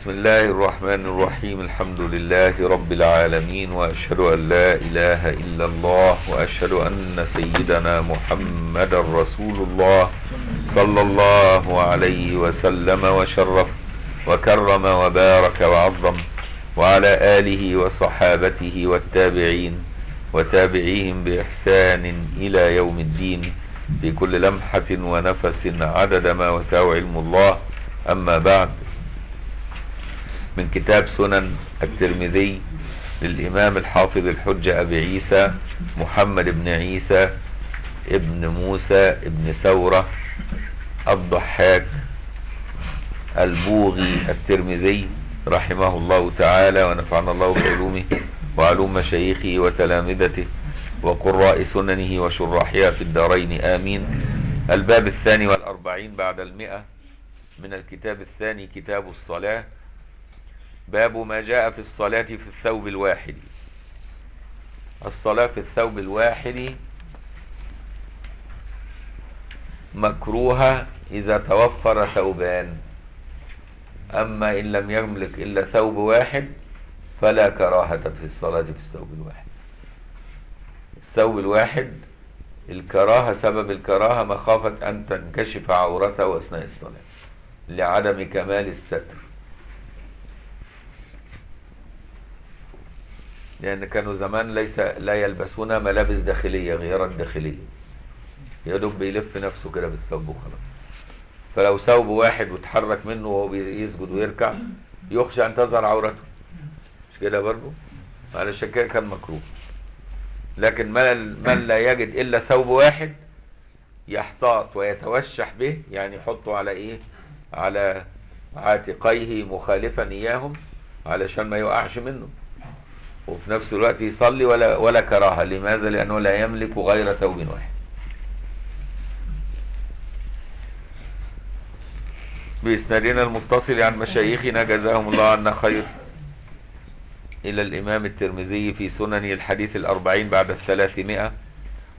بسم الله الرحمن الرحيم. الحمد لله رب العالمين وأشهد أن لا إله إلا الله وأشهد أن سيدنا محمد رسول الله صلى الله عليه وسلم وشرف وكرم وبارك وعظم وعلى آله وصحابته والتابعين وتابعيهم بإحسان إلى يوم الدين في كل لمحة ونفس عدد ما وسع علم الله. أما بعد من كتاب سنن الترمذي للإمام الحافظ الحجة أبي عيسى محمد بن عيسى ابن موسى ابن ثورة الضحاك البوغي الترمذي رحمه الله تعالى ونفعنا الله بعلومه وعلوم مشايخه وتلامذته وقراء سننه وشراحها في الدارين. آمين. الباب الثاني والأربعين بعد المئة من الكتاب الثاني كتاب الصلاة. باب ما جاء في الصلاة في الثوب الواحد. الصلاة في الثوب الواحد مكروهة إذا توفر ثوبان. أما إن لم يملك إلا ثوب واحد فلا كراهة في الصلاة في الثوب الواحد. الثوب الواحد الكراهة سبب الكراهة مخافة أن تنكشف عورته أثناء الصلاة لعدم كمال الستر. لأن كانوا زمان ليس لا يلبسون ملابس داخلية غيارات داخلية. يا دوب بيلف نفسه كده بالثوب وخلاص. فلو ثوب واحد وتحرك منه وهو بيسجد ويركع يخشى أن تظهر عورته. مش كده برضه علشان كده كان مكروه. لكن من لا يجد إلا ثوب واحد يحتاط ويتوشح به يعني يحطه على إيه؟ على عاتقيه مخالفا إياهم علشان ما يقعش منه. وفي نفس الوقت يصلي ولا ولا كراهة. لماذا؟ لأنه لا يملك غير ثوب واحد. بإسنادنا المتصل عن مشايخنا جزاهم الله عنا خير إلى الإمام الترمذي في سنن الحديث الأربعين بعد الثلاثمائة.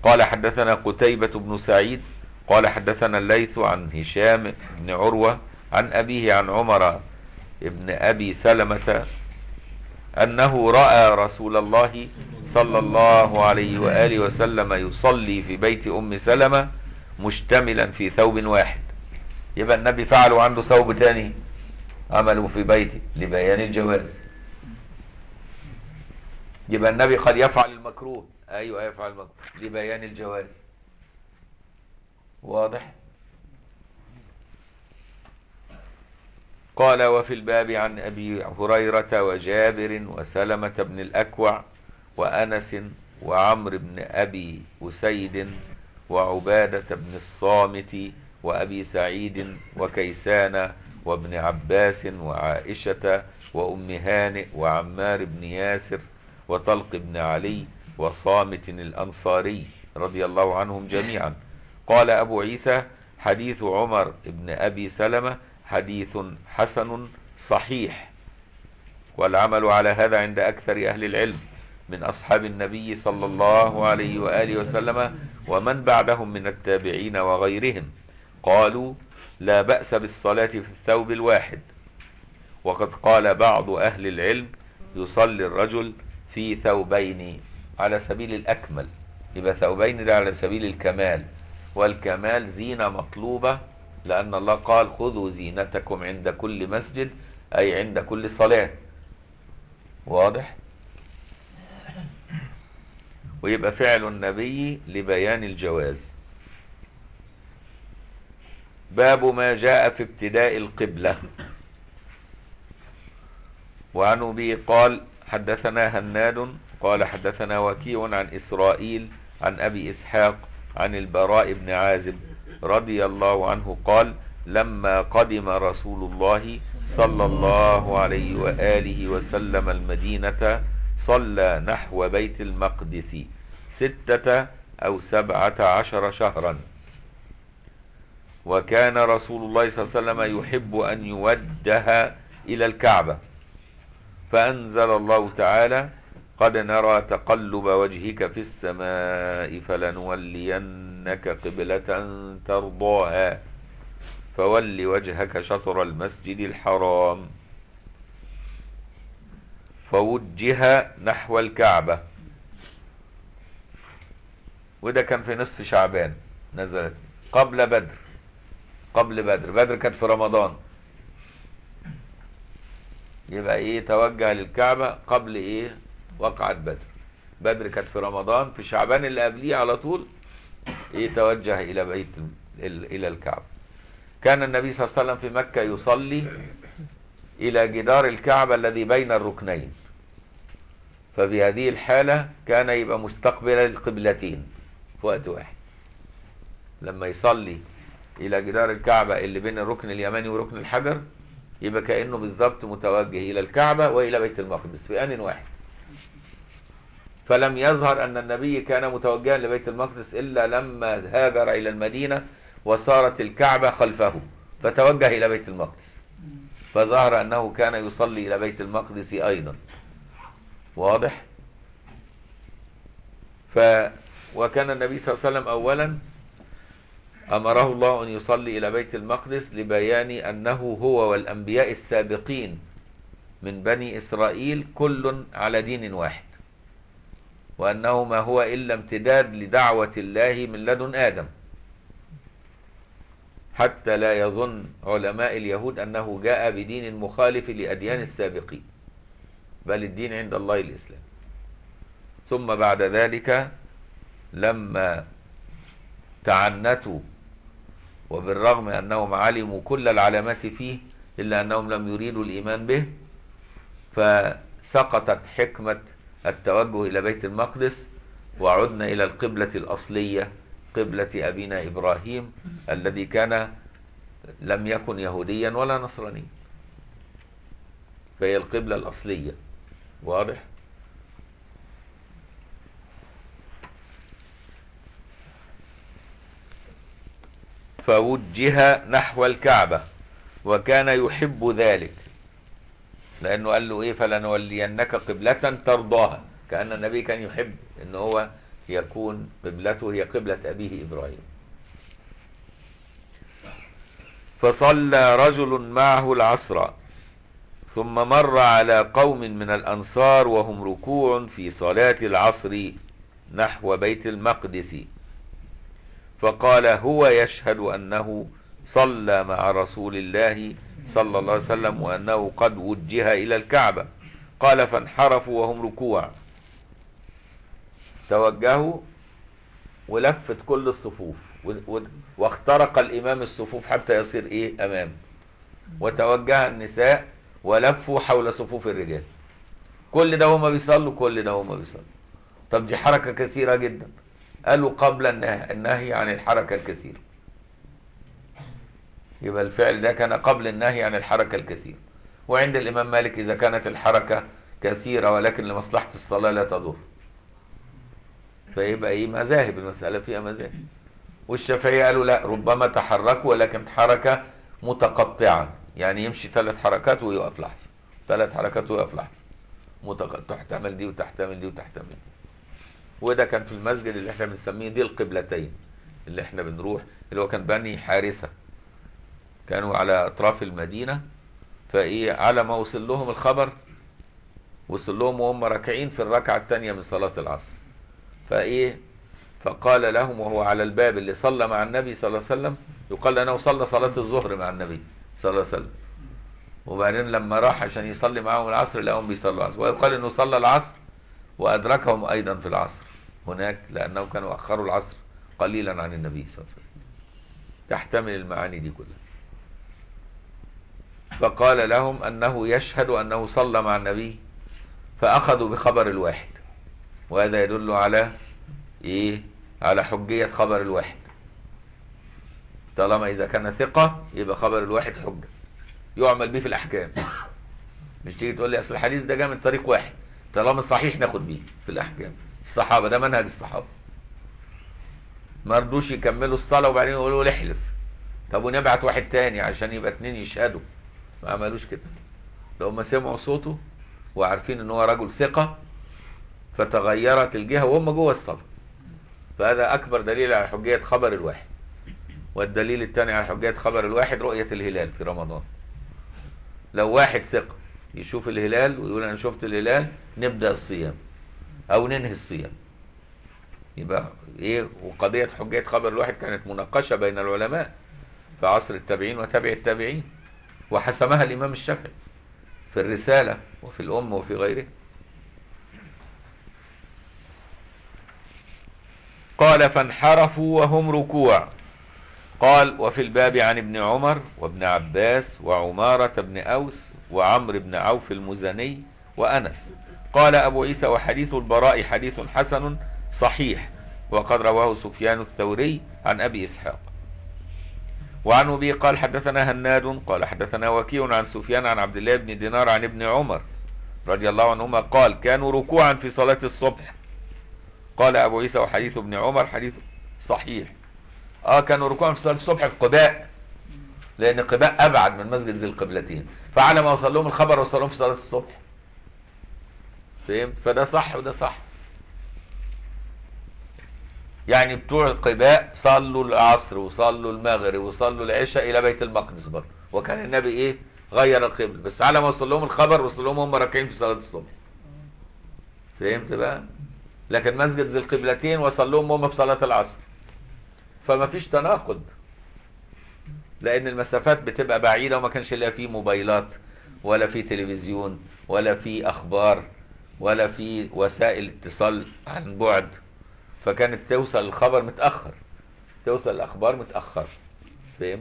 قال حدثنا قتيبة بن سعيد قال حدثنا الليث عن هشام بن عروة عن أبيه عن عمر ابن أبي سلمة أنه رأى رسول الله صلى الله عليه وآله وسلم يصلي في بيت أم سلمة مشتملا في ثوب واحد. يبقى النبي فعله عنده ثوب تاني عمله في بيته لبيان الجواز. يبقى النبي قد يفعل المكروه. أيوة يفعل المكروه لبيان الجواز. واضح؟ قال وفي الباب عن أبي هريرة وجابر وسلمة بن الأكوع وأنس وعمر بن أبي أسيد وعبادة بن الصامت وأبي سعيد وكيسان وابن عباس وعائشة وأم هانئ وعمار بن ياسر وطلق بن علي وصامت الأنصاري رضي الله عنهم جميعا. قال أبو عيسى حديث عمر بن أبي سلمة حديث حسن صحيح والعمل على هذا عند أكثر أهل العلم من أصحاب النبي صلى الله عليه وآله وسلم ومن بعدهم من التابعين وغيرهم. قالوا لا بأس بالصلاة في الثوب الواحد. وقد قال بعض أهل العلم يصلي الرجل في ثوبين على سبيل الأكمل. يبقى ثوبين ده على سبيل الكمال والكمال زينة مطلوبة لأن الله قال خذوا زينتكم عند كل مسجد أي عند كل صلاة. واضح؟ ويبقى فعل النبي لبيان الجواز. باب ما جاء في ابتداء القبلة. وعن أبي قال حدثنا هناد قال حدثنا وكيع عن إسرائيل عن أبي إسحاق عن البراء بن عازب رضي الله عنه قال لما قدم رسول الله صلى الله عليه وآله وسلم المدينة صلى نحو بيت المقدس ستة أو سبعة عشر شهرا. وكان رسول الله صلى الله عليه وسلم يحب أن يوجه إلى الكعبة. فأنزل الله تعالى قد نرى تقلب وجهك في السماء فلنولينك قبلة ترضاها. فول وجهك شطر المسجد الحرام. فوجه نحو الكعبة. وده كان في نصف شعبان نزلت. قبل بدر. قبل بدر. بدر كانت في رمضان. يبقى إيه؟ توجه للكعبة قبل إيه؟ وقعت بدر. بدر كانت في رمضان في شعبان اللي قبليه على طول إيه توجه إلى بيت إلى الكعبة كان النبي صلى الله عليه وسلم في مكة يصلي إلى جدار الكعبة الذي بين الركنين. ففي هذه الحالة كان يبقى مستقبل القبلتين في وقت واحد. لما يصلي إلى جدار الكعبة اللي بين الركن اليماني وركن الحجر يبقى كأنه بالظبط متوجه إلى الكعبة وإلى بيت المقدس في آن واحد. فلم يظهر أن النبي كان متوجها لبيت المقدس إلا لما هاجر إلى المدينة وصارت الكعبة خلفه فتوجه إلى بيت المقدس. فظهر أنه كان يصلي إلى بيت المقدس أيضا. واضح؟ ف وكان النبي صلى الله عليه وسلم اولا أمره الله أن يصلي إلى بيت المقدس لبيان أنه هو والأنبياء السابقين من بني إسرائيل كل على دين واحد. وأنه ما هو إلا امتداد لدعوة الله من لدن آدم. حتى لا يظن علماء اليهود أنه جاء بدين مخالف لأديان السابقين بل الدين عند الله الإسلام. ثم بعد ذلك لما تعنتوا وبالرغم أنهم علموا كل العلامات فيه إلا أنهم لم يريدوا الإيمان به فسقطت حكمة التوجه إلى بيت المقدس وعدنا إلى القبلة الأصلية قبلة أبينا إبراهيم الذي كان لم يكن يهوديا ولا نصرانيا. فهي القبلة الأصلية. واضح؟ فوجه نحو الكعبة وكان يحب ذلك. لأنه قال له إيه؟ فلنولينك قبلة ترضاها. كأن النبي كان يحب إن هو يكون قبلته هي قبلة أبيه إبراهيم. فصلى رجل معه العصر ثم مر على قوم من الأنصار وهم ركوع في صلاة العصر نحو بيت المقدس. فقال هو يشهد أنه صلى مع رسول الله صلى الله عليه وسلم وأنه قد وجه إلى الكعبة. قال فانحرفوا وهم ركوع. توجهوا ولفت كل الصفوف واخترق الإمام الصفوف حتى يصير إيه؟ أمام. وتوجه النساء ولفوا حول صفوف الرجال. كل ده هما بيصلوا كل ده هما بيصلوا. طب دي حركة كثيرة جدا. قالوا قبل النهي عن الحركة الكثيرة. يبقى الفعل ده كان قبل النهي عن الحركة الكثيرة وعند الإمام مالك إذا كانت الحركة كثيرة ولكن لمصلحة الصلاة لا تضر. فيبقى إيه؟ مذاهب المسألة فيها مذاهب. والشافعية قالوا لا ربما تحركوا ولكن حركة متقطعة. يعني يمشي ثلاث حركات ويقف لحظة. ثلاث حركات ويقف لحظة. متق... تحتمل دي وتحتمل دي وتحتمل دي. وده كان في المسجد اللي إحنا بنسميه دي القبلتين اللي إحنا بنروح اللي هو كان بني حارثة. كانوا على أطراف المدينة فإيه على ما وصل لهم الخبر وصل لهم وهم راكعين في الركعة الثانية من صلاة العصر. فإيه فقال لهم وهو على الباب اللي صلى مع النبي صلى الله عليه وسلم يقال انه صلى صلاة الظهر مع النبي صلى الله عليه وسلم. وبعدين لما راح عشان يصلي معهم العصر لقاهم بيصلوا العصر. ويقال إنه صلى العصر وأدركهم أيضا في العصر. هناك لأنهم كانوا أخروا العصر قليلا عن النبي صلى الله عليه وسلم. تحتمل المعاني دي كلها. فقال لهم أنه يشهد أنه صلى مع النبي فأخذوا بخبر الواحد. وهذا يدل على إيه؟ على حجية خبر الواحد. طالما إذا كان ثقة يبقى خبر الواحد حجة. يعمل به في الأحكام. مش تيجي تقول لي أصل الحديث ده جاء من طريق واحد. طالما صحيح ناخد بيه في الأحكام. الصحابة ده منهج الصحابة. ما رضوش يكملوا الصلاة وبعدين يقولوا له احلف. طب ونبعت واحد تاني عشان يبقى اتنين يشهدوا. ما عملوش كده. لو هم سمعوا صوته وعارفين إن هو رجل ثقة فتغيرت الجهة وهم جوه الصلاة. فهذا أكبر دليل على حجية خبر الواحد. والدليل الثاني على حجية خبر الواحد رؤية الهلال في رمضان. لو واحد ثقة يشوف الهلال ويقول أنا شفت الهلال نبدأ الصيام أو ننهي الصيام. يبقى إيه؟ وقضية حجية خبر الواحد كانت مناقشة بين العلماء في عصر التابعين وتابع التابعين. وحسمها الإمام الشافعي في الرسالة وفي الأم وفي غيره. قال فانحرفوا وهم ركوع. قال وفي الباب عن ابن عمر وابن عباس وعمارة بن أوس وعمرو بن عوف المزني وأنس. قال أبو عيسى وحديث البراء حديث حسن صحيح. وقد رواه سفيان الثوري عن أبي إسحاق. وعن أبي قال حدثنا هناد قال حدثنا وكيع عن سفيان عن عبد الله بن دينار عن ابن عمر رضي الله عنهما قال كانوا ركوعا في صلاة الصبح. قال أبو عيسى وحديث ابن عمر حديث صحيح. آه كانوا ركوعا في صلاة الصبح في قباء لأن قباء أبعد من مسجد ذي القبلتين. فعلى ما وصل لهم الخبر وصل لهم في صلاة الصبح. فهمت؟ فده صح وده صح. يعني بتوع قباء صلوا العصر وصلوا المغرب وصلوا العشاء إلى بيت المقدس برضه. وكان النبي إيه؟ غير القبلة. بس على ما وصل لهم الخبر وصل لهم هم راكعين في صلاة الصبح. فهمت بقى؟ لكن مسجد ذي القبلتين وصل لهم هم في صلاة العصر. فما فيش تناقض. لأن المسافات بتبقى بعيدة وما كانش لا فيه موبايلات ولا في تلفزيون ولا في أخبار ولا في وسائل اتصال عن بعد. فكانت توصل الخبر متأخر. توصل الأخبار متأخر. فاهم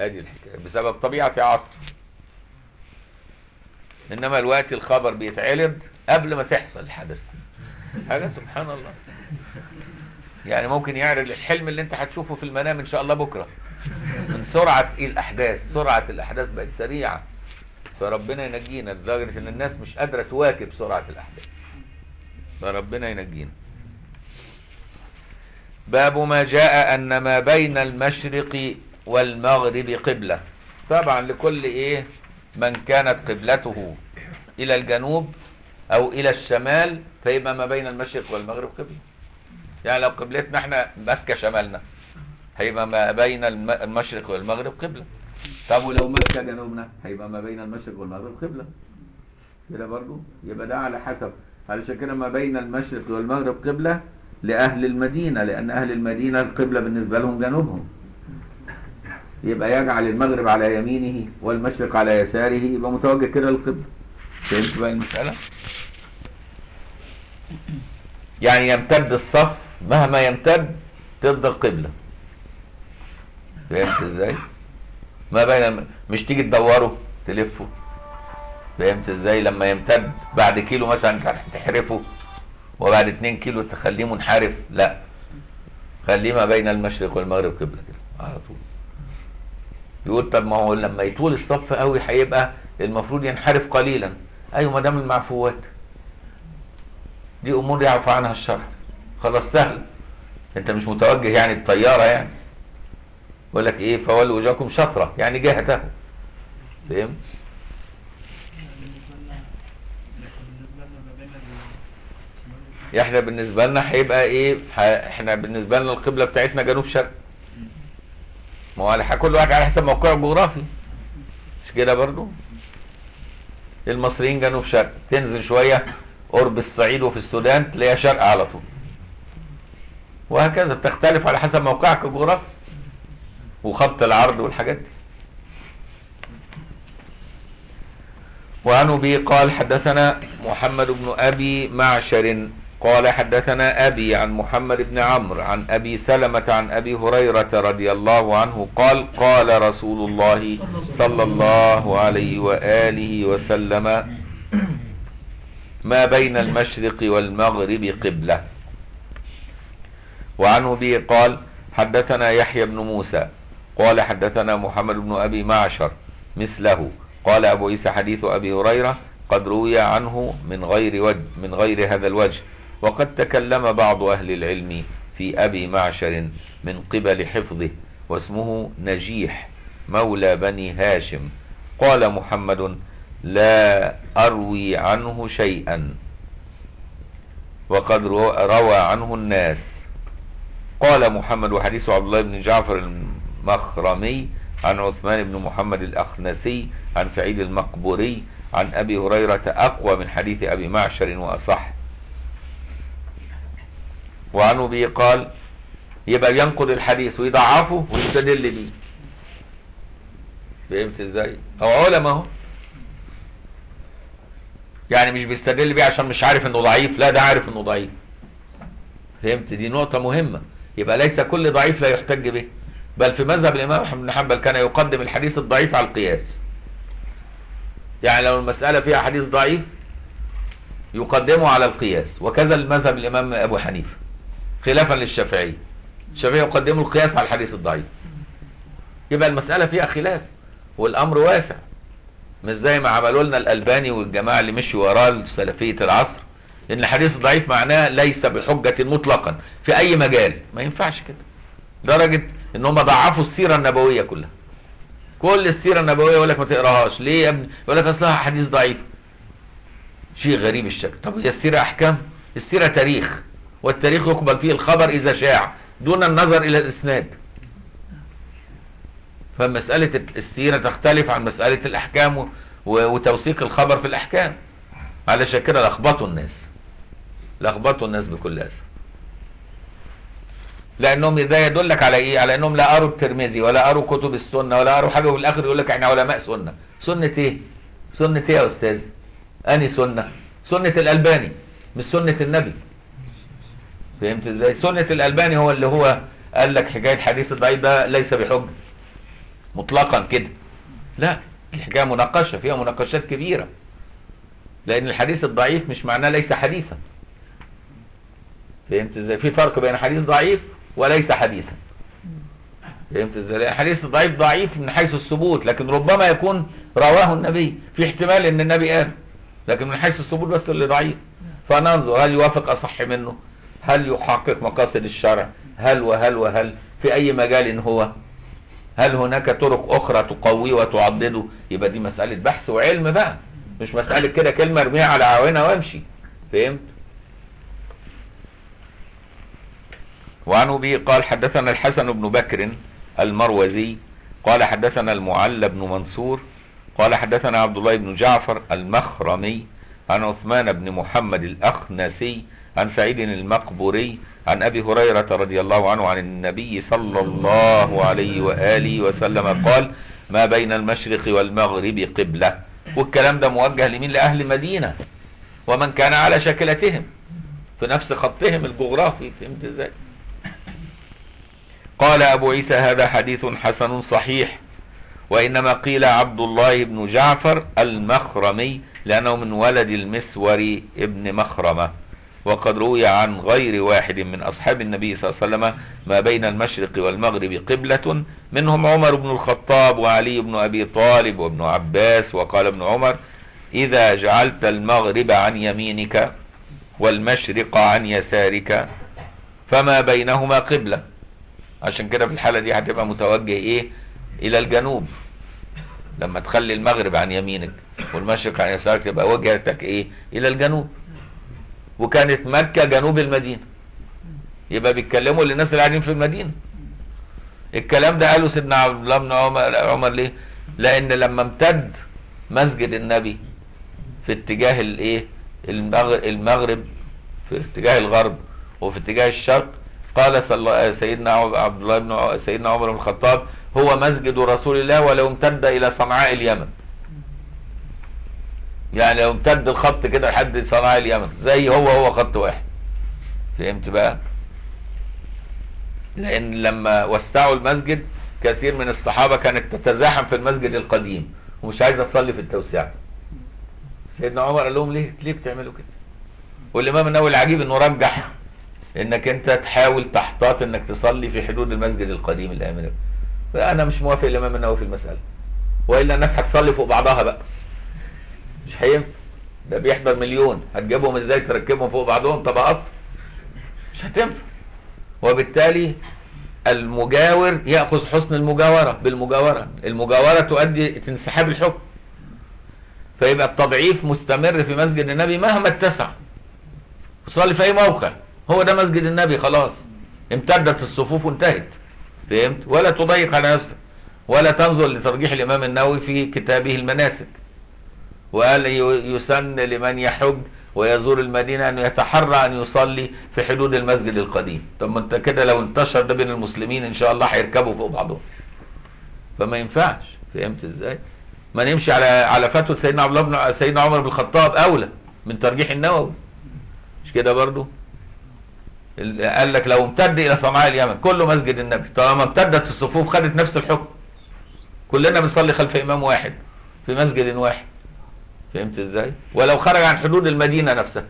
ادي الحكاية. بسبب طبيعة عصر. إنما الوقت الخبر بيتعرض قبل ما تحصل الحدث. حاجة؟ سبحان الله. يعني ممكن يعرض الحلم اللي انت هتشوفه في المنام إن شاء الله بكرة. من سرعة إيه الأحداث. سرعة الأحداث بقت سريعة. فربنا ينجينا لدرجة إن الناس مش قادرة تواكب سرعة الأحداث. فربنا ينجينا. باب ما جاء أن ما بين المشرق والمغرب قبلة. طبعا لكل إيه من كانت قبلته إلى الجنوب أو إلى الشمال فيبقى ما بين المشرق والمغرب قبلة. يعني لو قبلتنا إحنا مكة شمالنا هيبقى ما بين الم- المشرق والمغرب قبلة. طب ولو مكة جنوبنا هيبقى ما بين المشرق والمغرب قبلة. كده برضو؟ يبقى ده على حسب. علشان كده ما بين المشرق والمغرب قبلة لأهل المدينة لأن أهل المدينة القبلة بالنسبة لهم جنوبهم. يبقى يجعل المغرب على يمينه والمشرق على يساره يبقى متوجه كده للقبلة. فهمت بقى المسألة؟ يعني يمتد الصف مهما يمتد تفضل قبلة فهمت إزاي؟ ما بين. مش تيجي تدوره تلفه. فهمت إزاي؟ لما يمتد بعد كيلو مثلا تحرفه. وبعد اتنين كيلو تخليه منحرف؟ لا. خليه ما بين المشرق والمغرب قبلة كده على طول. يقول طب ما هو لما يطول الصف قوي هيبقى المفروض ينحرف قليلا. أيوه ما دام المعفوات. دي أمور يعفو عنها الشرع. خلاص سهل. أنت مش متوجه يعني الطيارة يعني. يقول لك إيه؟ فولوا وجهكم شطرة يعني جهته فاهم إحنا بالنسبة لنا هيبقى إيه؟ إحنا بالنسبة لنا القبلة بتاعتنا جنوب شرق. ما هو كل واحد على حسب موقعه الجغرافي. مش كده برضو؟ المصريين جنوب شرق. تنزل شوية قرب الصعيد وفي السودان تلاقيها شرق على طول. وهكذا. بتختلف على حسب موقعك الجغرافي. وخط العرض والحاجات دي. وعن ابي قال حدثنا محمد بن أبي معشر قال حدثنا أبي عن محمد بن عمرو عن أبي سلمة عن أبي هريرة رضي الله عنه قال قال رسول الله صلى الله عليه وآله وسلم ما بين المشرق والمغرب قبلة. وعن ابي قال حدثنا يحيى بن موسى قال حدثنا محمد بن أبي معشر مثله. قال أبو عيسى حديث أبي هريرة قد روي عنه من غير وجه من غير هذا الوجه. وقد تكلم بعض أهل العلم في أبي معشر من قبل حفظه واسمه نجيح مولى بني هاشم. قال محمد لا أروي عنه شيئا. وقد رو- روى عنه الناس. قال محمد وحديث عبد الله بن جعفر المخرمي عن عثمان بن محمد الأخنسي عن سعيد المقبوري عن أبي هريرة أقوى من حديث أبي معشر وأصح. وعن أبي قال يبقى ينقض الحديث ويضعفه ويستدل بيه فهمت إزاي؟ هو علماء اهو يعني مش بيستدل بيه عشان مش عارف إنه ضعيف لا ده عارف إنه ضعيف. فهمت؟ دي نقطة مهمة. يبقى ليس كل ضعيف لا يحتج به. بل في مذهب الإمام أحمد بن حنبل كان يقدم الحديث الضعيف على القياس. يعني لو المسألة فيها حديث ضعيف يقدمه على القياس. وكذا المذهب الإمام أبو حنيفة. خلافا للشافعي. الشافعي يقدم القياس على الحديث الضعيف. يبقى المسألة فيها خلاف والأمر واسع. مش زي ما عملوا لنا الألباني والجماعة اللي مشوا وراه سلفية العصر إن الحديث الضعيف معناه ليس بحجة مطلقا في أي مجال. ما ينفعش كده. درجة إن هم ضعفوا السيرة النبوية كلها. كل السيرة النبوية يقول لك ما تقراهاش. ليه يا ابني؟ يقول لك أصلها حديث ضعيف. شيء غريب الشكل. طب هي السيرة أحكام؟ السيرة تاريخ. والتاريخ يقبل فيه الخبر إذا شاع دون النظر إلى الإسناد فمسألة السيرة تختلف عن مسألة الأحكام وتوثيق الخبر في الأحكام علشان كده لخبطوا الناس لخبطوا الناس بكل أسف لأنهم ده يدلك على إيه؟ على أنهم لا قروا الترمذي ولا قروا كتب السنة ولا قروا حاجة وفي الآخر يقول لك إحنا علماء سنة سنة إيه؟ سنة إيه يا أستاذ؟ أني سنة؟ سنة الألباني مش سنة النبي فهمت إزاي؟ سنة الألباني هو اللي هو قال لك حكاية حديث الضعيف ده ليس بحجة مطلقا كده. لا دي حكاية مناقشة فيها مناقشات كبيرة. لأن الحديث الضعيف مش معناه ليس حديثا. فهمت إزاي؟ في فرق بين حديث ضعيف وليس حديثا. فهمت إزاي؟ الحديث الضعيف ضعيف من حيث الثبوت لكن ربما يكون رواه النبي في احتمال إن النبي قال لكن من حيث الثبوت بس اللي ضعيف. فننظر هل يوافق أصح منه؟ هل يحقق مقاصد الشرع؟ هل وهل وهل؟ في أي مجال هو؟ هل هناك طرق أخرى تقويه وتعضده يبقى دي مسألة بحث وعلم بقى. مش مسألة كده كلمة ارميها على عوانة وامشي. فهمت؟ وعن أبي قال حدثنا الحسن بن بكر المروزي قال حدثنا المعلى بن منصور قال حدثنا عبد الله بن جعفر المخرمي عن عثمان بن محمد الأخنسي عن سعيد المقبوري عن أبي هريرة رضي الله عنه عن النبي صلى الله عليه وآله وسلم قال ما بين المشرق والمغرب قبلة. والكلام ده موجه لمين؟ لأهل مدينة. ومن كان على شكلتهم في نفس خطهم الجغرافي فهمت إزاي قال أبو عيسى هذا حديث حسن صحيح وإنما قيل عبد الله بن جعفر المخرمي لأنه من ولد المسور ابن مخرمة. وقد روي عن غير واحد من أصحاب النبي صلى الله عليه وسلم ما بين المشرق والمغرب قبلة منهم عمر بن الخطاب وعلي بن أبي طالب وابن عباس وقال ابن عمر إذا جعلت المغرب عن يمينك والمشرق عن يسارك فما بينهما قبلة. عشان كده في الحالة دي هتبقى متوجه إيه؟ إلى الجنوب. لما تخلي المغرب عن يمينك والمشرق عن يسارك تبقى وجهتك إيه؟ إلى الجنوب. وكانت مكة جنوب المدينة. يبقى بيتكلموا للناس اللي قاعدين في المدينة. الكلام ده قاله سيدنا عبد الله بن عمر عمر ليه؟ لأن لما امتد مسجد النبي في اتجاه الايه؟ المغرب, في اتجاه الغرب وفي اتجاه الشرق قال سيدنا عبد الله بن سيدنا عمر بن الخطاب هو مسجد رسول الله ولو امتد إلى صنعاء اليمن. يعني لو امتد الخط كده لحد صنعاء اليمن زي هو هو خط واحد. فهمت بقى؟ لأن لما وسعوا المسجد كثير من الصحابة كانت تتزاحم في المسجد القديم ومش عايزة تصلي في التوسعة. سيدنا عمر قال لهم ليه ليه بتعملوا كده؟ والإمام النووي العجيب إنه رجح إنك أنت تحاول تحتاط إنك تصلي في حدود المسجد القديم الآمن. فانا مش موافق الإمام النووي في المسألة. وإلا الناس هتصلي فوق بعضها بقى. مش هينفع ده بيحضر مليون. هتجيبهم إزاي؟ تركبهم فوق بعضهم؟ طبقات مش هتنفع. وبالتالي المجاور يأخذ حسن المجاورة بالمجاورة. المجاورة تؤدي انسحاب الحكم. فيبقى التضعيف مستمر في مسجد النبي مهما اتسع. تصلي في أي موقع. هو ده مسجد النبي خلاص. امتدت الصفوف وانتهت. فهمت؟ ولا تضيق على نفسك. ولا تنظر لترجيح الإمام النووي في كتابه المناسك. وقال يسن لمن يحج ويزور المدينة أن يتحرى أن يصلي في حدود المسجد القديم. طب ما انت كده لو انتشر ده بين المسلمين إن شاء الله هيركبوا فوق بعضهم. فما ينفعش. فهمت إزاي؟ ما نمشي على على فتوى سيدنا عبد الله بن سيدنا عمر بن الخطاب أولى من ترجيح النووي. مش كده برضو؟ ال- قال لك لو امتد إلى صنعاء اليمن كله مسجد النبي. طالما امتدت الصفوف خدت نفس الحكم. كلنا بنصلي خلف إمام واحد في مسجد واحد. فهمت إزاي؟ ولو خرج عن حدود المدينة نفسها.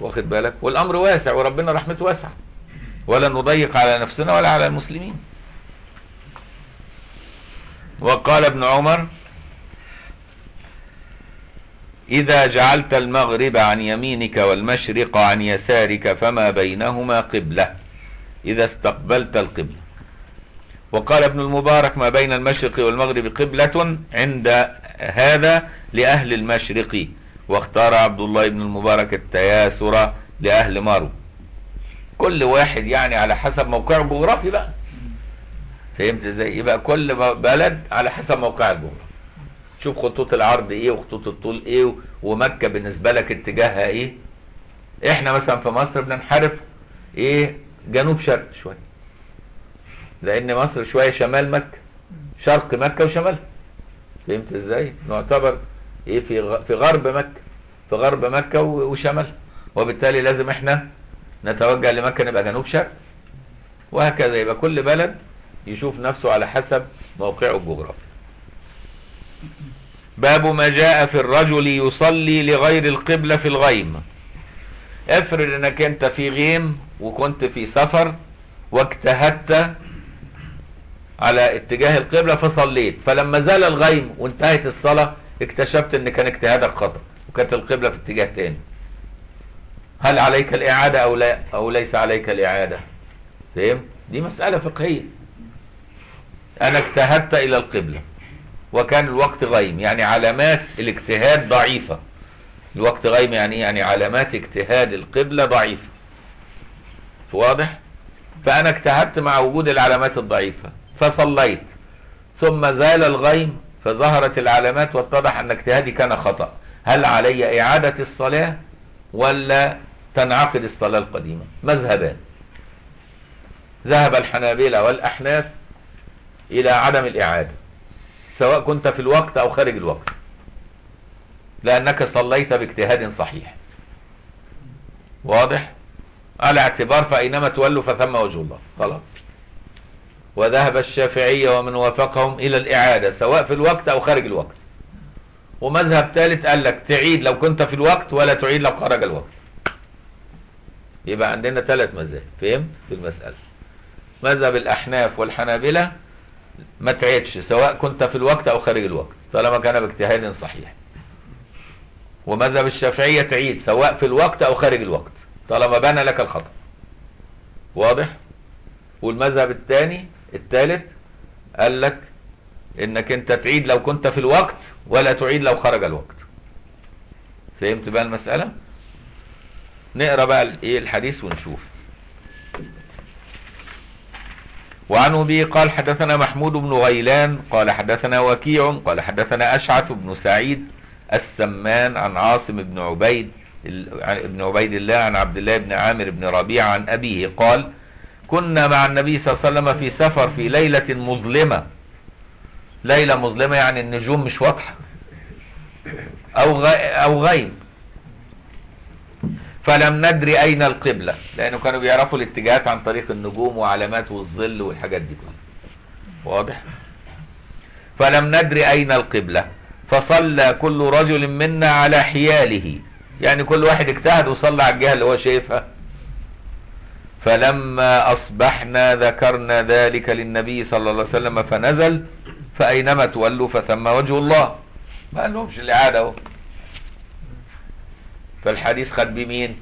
واخد بالك؟ والأمر واسع وربنا رحمته واسعه ولا نضيق على نفسنا ولا على المسلمين. وقال ابن عمر إذا جعلت المغرب عن يمينك والمشرق عن يسارك فما بينهما قبلة. إذا استقبلت القبلة. وقال ابن المبارك ما بين المشرق والمغرب قبلة عند هذا لأهل المشرق واختار عبد الله بن المبارك التياسر لأهل مرو كل واحد يعني على حسب موقعه الجغرافي بقى. فهمت إزاي؟ يبقى كل بلد على حسب موقعها الجغرافي. شوف خطوط العرض إيه وخطوط الطول إيه و- ومكة بالنسبة لك اتجاهها إيه. إحنا مثلا في مصر بننحرف إيه جنوب شرق شوية. لأن مصر شوية شمال مكة. شرق مكة وشمالها. فهمت إزاي؟ نعتبر إيه في في غرب مكة في غرب مكة و- وشمالها وبالتالي لازم إحنا نتوجه لمكة نبقى جنوب شرق. وهكذا يبقى كل بلد يشوف نفسه على حسب موقعه الجغرافي. باب ما جاء في الرجل يصلي لغير القبلة في الغيم. افرض إنك أنت في غيم وكنت في سفر واجتهدت على اتجاه القبلة فصليت. فلما زال الغيم وانتهت الصلاة اكتشفت إن كان اجتهادك خطأ وكانت القبلة في اتجاه تاني. هل عليك الإعادة أو لا؟ أو ليس عليك الإعادة؟ فهم؟ دي مسألة فقهية. أنا اجتهدت إلى القبلة وكان الوقت غيم يعني علامات الاجتهاد ضعيفة. الوقت غيم يعني إيه؟ يعني علامات اجتهاد القبلة ضعيفة. واضح؟ فأنا اجتهدت مع وجود العلامات الضعيفة فصليت. ثم زال الغيم فظهرت العلامات واتضح أن اجتهادي كان خطأ. هل علي إعادة الصلاة ولا تنعقد الصلاة القديمة؟ مذهبان. ذهب الحنابلة والأحناف إلى عدم الإعادة سواء كنت في الوقت أو خارج الوقت لأنك صليت باجتهاد صحيح. واضح؟ على اعتبار فأينما تولوا فثم وجه الله. خلاص وذهب الشافعية ومن وافقهم إلى الإعادة سواء في الوقت أو خارج الوقت. ومذهب ثالث قال لك تعيد لو كنت في الوقت ولا تعيد لو خرج الوقت. يبقى عندنا ثلاث مذاهب فهمت في المسألة. مذهب الأحناف والحنابلة ما تعيدش سواء كنت في الوقت أو خارج الوقت طالما كان باجتهاد صحيح. ومذهب الشافعية تعيد سواء في الوقت أو خارج الوقت طالما بان لك الخطأ. واضح؟ والمذهب الثاني الثالث قال لك إنك أنت تعيد لو كنت في الوقت ولا تعيد لو خرج الوقت. فهمت بقى المسألة؟ نقرأ بقى إيه الحديث ونشوف. وعن أبي قال حدثنا محمود بن غيلان قال حدثنا وكيع قال حدثنا أشعث بن سعيد السمان عن عاصم بن عبيد ابن عبيد الله عن عبد الله بن عامر بن ربيعة عن أبيه قال كنا مع النبي صلى الله عليه وسلم في سفر في ليلة مظلمة. ليلة مظلمة يعني النجوم مش واضحة. أو غ... أو غيم فلم ندري أين القبلة لأنه كانوا بيعرفوا الاتجاهات عن طريق النجوم وعلامات والظل والحاجات دي كلها. واضح؟ فلم ندري أين القبلة. فصلى كل رجل منا على حياله. يعني كل واحد اجتهد وصلى على الجهة اللي هو شايفها. فلما أصبحنا ذكرنا ذلك للنبي صلى الله عليه وسلم فنزل فأينما تولوا فثم وجه الله. ما قال لهمش الاعاده أهو. فالحديث خد بمين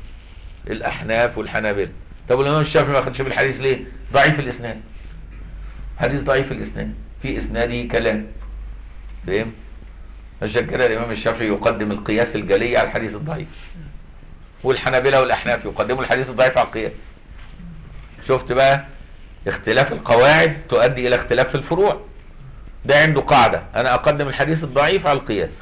الأحناف والحنابلة. طب الإمام الشافعي ما خدش بالحديث ليه؟ ضعيف الإسناد. حديث ضعيف الإسناد. في اسناده كلام. فاهم؟ عشان كده الإمام الشافعي يقدم القياس الجلي على الحديث الضعيف. والحنابلة والأحناف يقدموا الحديث الضعيف على القياس. شفت بقى اختلاف القواعد تؤدي إلى اختلاف في الفروع. ده عنده قاعدة. أنا أقدم الحديث الضعيف على القياس.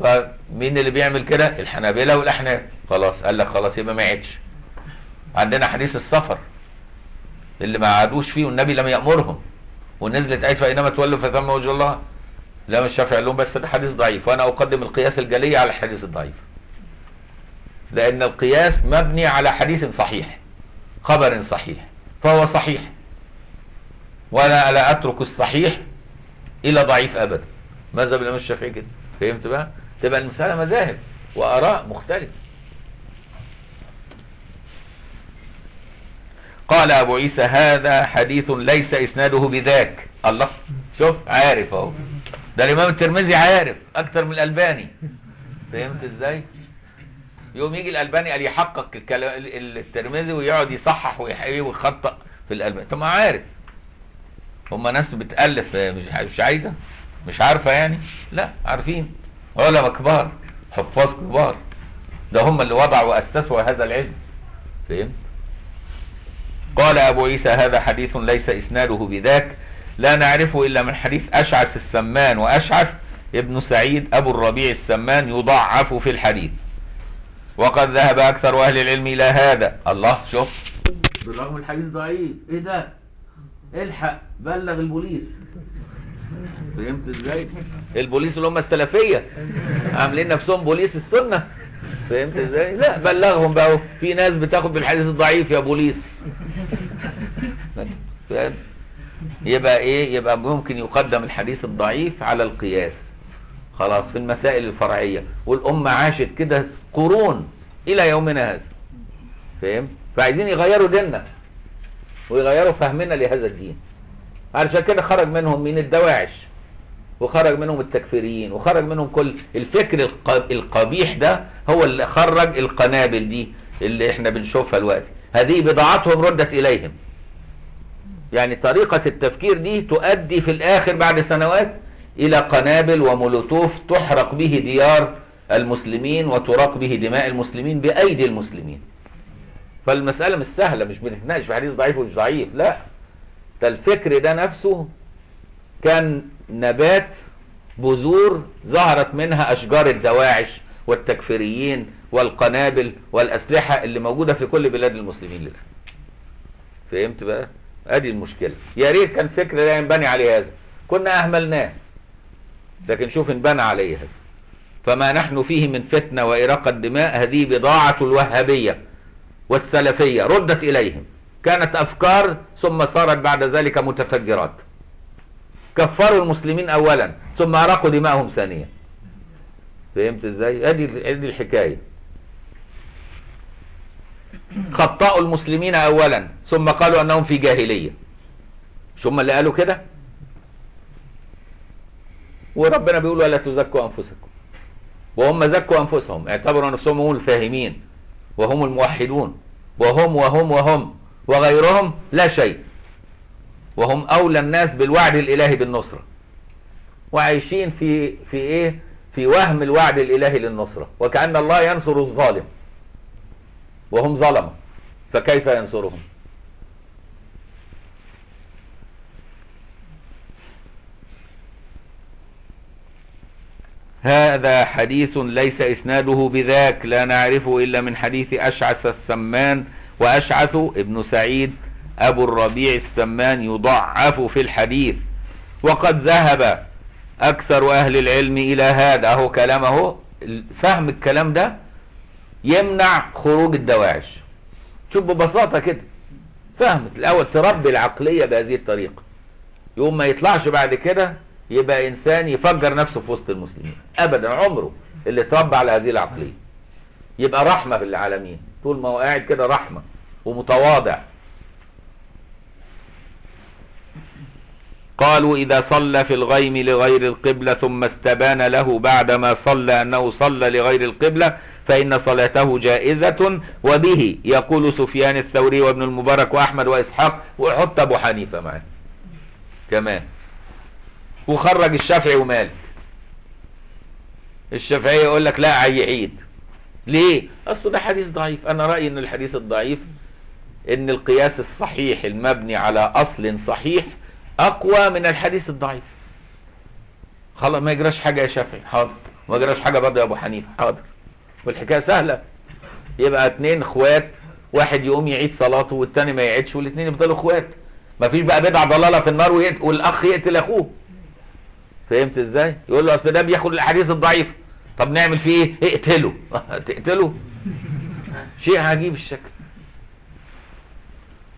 فمين اللي بيعمل كده؟ الحنابلة والأحناف. خلاص قال لك خلاص يبقى ما يعدش عندنا حديث السفر اللي ما عادوش فيه والنبي لم يأمرهم. ونزلت آية فإنما تولوا فثم وجه الله. لا الشافعي لهم بس ده حديث ضعيف. وأنا أقدم القياس الجلي على الحديث الضعيف. لأن القياس مبني على حديث صحيح. خبر صحيح فهو صحيح. وأنا لا أترك الصحيح إلى ضعيف أبدا مذهب الإمام الشافعي كده. فهمت بقى؟ تبقى المسألة مذاهب وآراء مختلفة. قال أبو عيسى هذا حديث ليس إسناده بذاك. الله شوف عارف أهو. ده الإمام الترمذي عارف أكتر من الألباني. فهمت إزاي؟ يوم يجي الألباني قال يحقق الترمذي ويقعد يصحح ويحيي ويخطأ في الألباني. طب ما عارف. هم ناس بتألف مش مش عايزة. مش عارفة يعني. لا عارفين. علماء كبار حفاظ كبار. ده هم اللي وضعوا وأسسوا هذا العلم. فهمت؟ قال أبو عيسى هذا حديث ليس إسناده بذاك. لا نعرفه إلا من حديث أشعث السمان. وأشعث ابن سعيد أبو الربيع السمان يضعف في الحديث. وقد ذهب أكثر أهل العلم إلى هذا. الله شوف. بالرغم الحديث ضعيف. إيه ده؟ الحق. بلغ البوليس. فهمت إزاي؟ البوليس اللي هم السلفية. عاملين نفسهم بوليس السنة. فهمت إزاي؟ لا بلغهم بقى. في ناس بتاخد بالحديث الضعيف يا بوليس. فاهم؟ يبقى إيه؟ يبقى ممكن يقدم الحديث الضعيف على القياس. خلاص في المسائل الفرعية. والأمة عاشت كده قرون إلى يومنا هذا. فاهم فعايزين يغيروا ديننا ويغيروا فهمنا لهذا الدين. علشان كده خرج منهم مين الدواعش وخرج منهم التكفيريين وخرج منهم كل الفكر الق- القبيح ده هو اللي خرج القنابل دي اللي إحنا بنشوفها دلوقتي. هذه بضاعتهم ردت إليهم. يعني طريقة التفكير دي تؤدي في الآخر بعد سنوات إلى قنابل ومولوتوف تحرق به ديار المسلمين وتراق به دماء المسلمين بأيدي المسلمين فالمسألة مش سهلة مش بنتناقش في حديث ضعيف ومش ضعيف لا ده الفكر ده نفسه كان نبات بذور ظهرت منها أشجار الدواعش والتكفيريين والقنابل والأسلحة اللي موجودة في كل بلاد المسلمين للان. فهمت بقى؟ أدي المشكلة. يا ريت كان فكر ده ينبني عليه هذا. كنا أهملناه. لكن شوف انبنى عليه هذا. فما نحن فيه من فتنة وإراقة دماء هذه بضاعة الوهابية والسلفية ردت إليهم. كانت أفكار ثم صارت بعد ذلك متفجرات. كفروا المسلمين اولا ثم أراقوا دماءهم ثانيا فهمت إزاي أدي أدي الحكاية خطأوا المسلمين اولا ثم قالوا أنهم في جاهلية مش هم اللي قالوا كده وربنا بيقول ولا تزكوا أنفسكم. وهم زكوا أنفسهم اعتبروا نفسهم هم الفاهمين وهم الموحدون وهم وهم وهم وغيرهم لا شيء. وهم أولى الناس بالوعد الإلهي بالنصرة. وعايشين في في إيه؟ في وهم الوعد الإلهي للنصرة. وكأن الله ينصر الظالم وهم ظلمة فكيف ينصرهم؟ هذا حديث ليس إسناده بذاك لا نعرفه إلا من حديث أشعث السمان وأشعث ابن سعيد أبو الربيع السمان يضعف في الحديث. وقد ذهب أكثر أهل العلم إلى هذا أهو كلامه فهم الكلام ده يمنع خروج الدواعش. شوف ببساطة كده فهمت الأول تربي العقلية بهذه الطريقة. يوم ما يطلعش بعد كده يبقى إنسان يفجر نفسه في وسط المسلمين. ابدا عمره اللي اتربى على هذه العقلية. يبقى رحمة بالعالمين طول ما هو قاعد كده رحمة ومتواضع. قالوا إذا صلى في الغيم لغير القبلة ثم استبان له بعدما صلى أنه صلى لغير القبلة فإن صلاته جائزة. وبه يقول سفيان الثوري وابن المبارك وأحمد وإسحاق وحط أبو حنيفة معاه كمان. وخرج الشافعي ومالك الشافعي يقول لك لا يعيد ليه؟ أصله ده حديث ضعيف. أنا رأيي أن الحديث الضعيف أن القياس الصحيح المبني على أصل صحيح أقوى من الحديث الضعيف. خلاص ما يجراش حاجة يا شافعي. حاضر. ما جراش حاجة برضه يا أبو حنيفة. حاضر. والحكاية سهلة. يبقى اتنين إخوات واحد يقوم يعيد صلاته والتاني ما يعيدش والاتنين يفضلوا إخوات. مفيش بقى بدعه ضلاله في النار والأخ يقتل أخوه. فهمت إزاي؟ يقول له اصل ده بياخد الأحاديث الضعيفة. طب نعمل فيه إيه؟ اقتله. تقتله؟ شيء عجيب الشكل.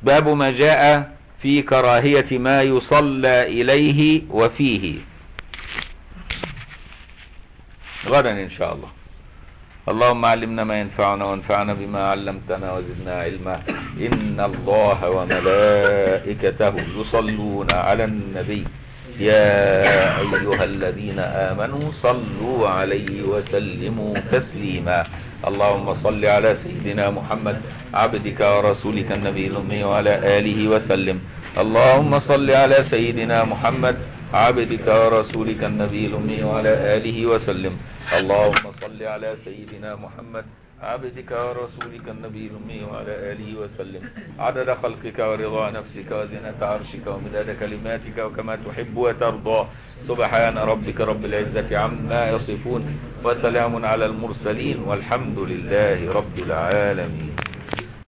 باب ما جاء في كراهية ما يصلى إليه وفيه. غدا إن شاء الله. اللهم علمنا ما ينفعنا وانفعنا بما علمتنا وزدنا علما. إن الله وملائكته يصلون على النبي. يا أيها الذين آمنوا صلوا عليه وسلموا تسليما. اللهم صل على سيدنا محمد عبدك ورسولك النبي الأمي وعلى آله وسلم. اللهم صل على سيدنا محمد عبدك ورسولك النبي الأمي وعلى آله وسلم. اللهم صل على سيدنا محمد عبدك ورسولك النبي الأمي وعلى آله وسلم. عدد خلقك ورضا نفسك وزنة عرشك ومداد كلماتك وكما تحب وترضى. سبحان ربك رب العزة عما يصفون. وسلام على المرسلين والحمد لله رب العالمين.